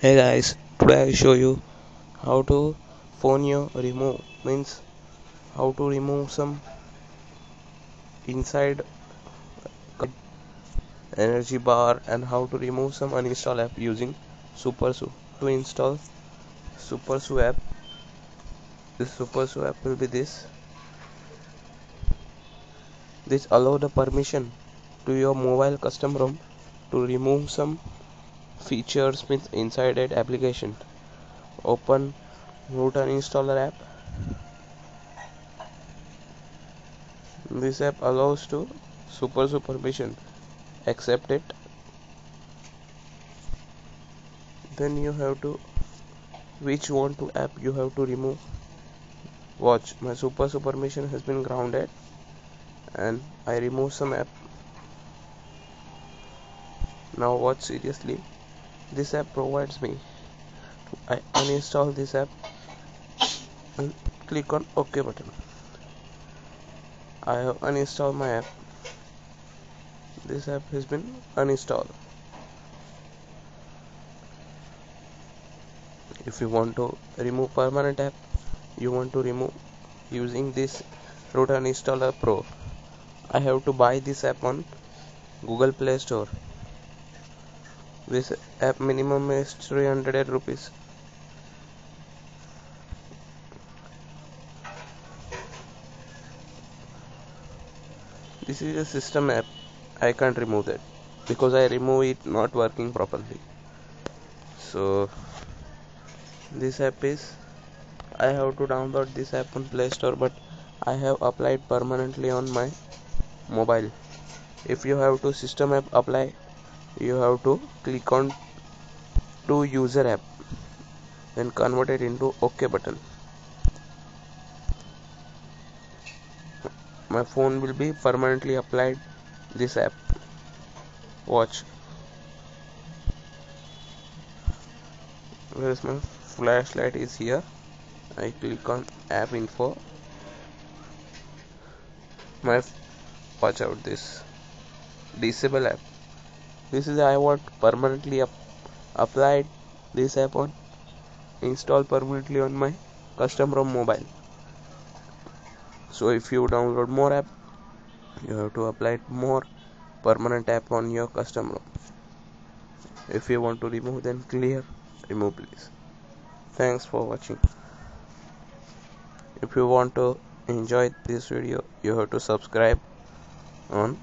hey guys today i show you how to Fonio remove means how to remove some inside energy bar and how to remove some uninstall app using supersu. To install supersu app this supersu app will be this. This allow the permission to your mobile custom ROM to remove some features with inside it application. Open root uninstaller app. This app allows to super supervision. Accept it. Then you have to which want to app you have to remove. Watch my super supervision has been grounded and I remove some app. Now watch seriously this app provides me. I uninstall this app and click on OK button. I have uninstalled my app. This app has been uninstalled. If you want to remove permanent app you want to remove using this root uninstaller pro. I have to buy this app on Google Play Store this app minimum is 300 rupees. This is a system app. I can't remove that because I remove it not working properly. So this app is I have to download this app on Play Store but I have applied permanently on my mobile. If you have to system app apply you have to click on to user app then convert it into ok button. My phone will be permanently applied this app. Watch. Where's my flashlight is here. I click on app info. My watch out this. Disable app this is I want permanently up, applied. This app on install permanently on my custom ROM mobile. So if you download more app you have to apply more permanent app on your custom ROM. If you want to remove then clear remove please. Thanks for watching. If you want to enjoy this video you have to subscribe on